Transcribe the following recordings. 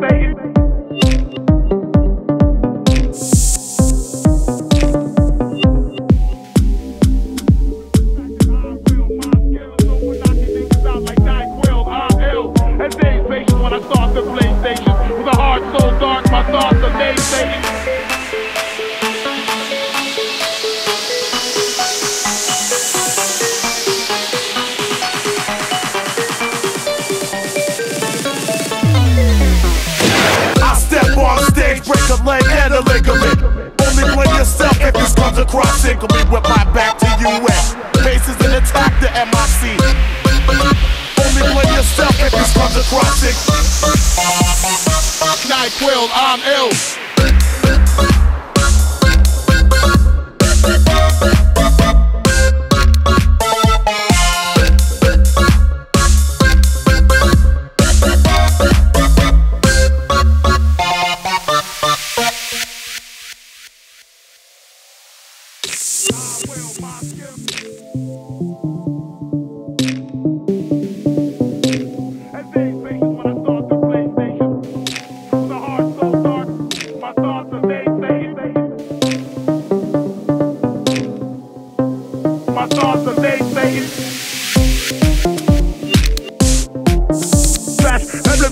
the across single me with my back to US. Faces in attack the MIC. Only blame yourself if this comes across single. NyQuil, I'm ill.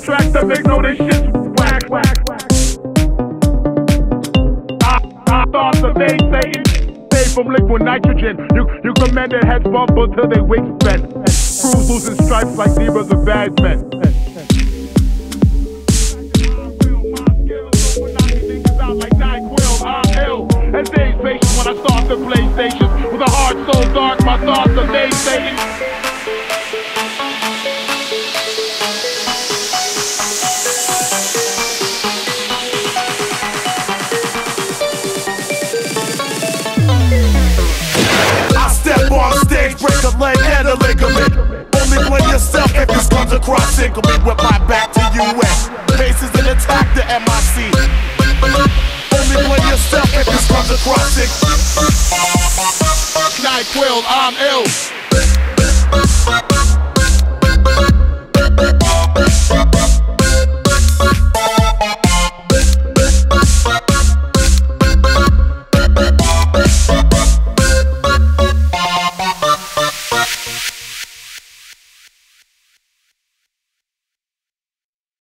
Tracks that make know this shit's whack, whack, whack. I, I thoughts are naysaying. Stay from liquid nitrogen. You, you commanded heads bumble till they wings bent. Crews losing stripes like zebras and bad men. When I start the PlayStation With a heart so dark, my thoughts are naysaying ligament. Only blame yourself if this comes across single me with my back to US. Faces in attack the MIC. Only blame yourself if this comes across single. NyQuil, I'm ill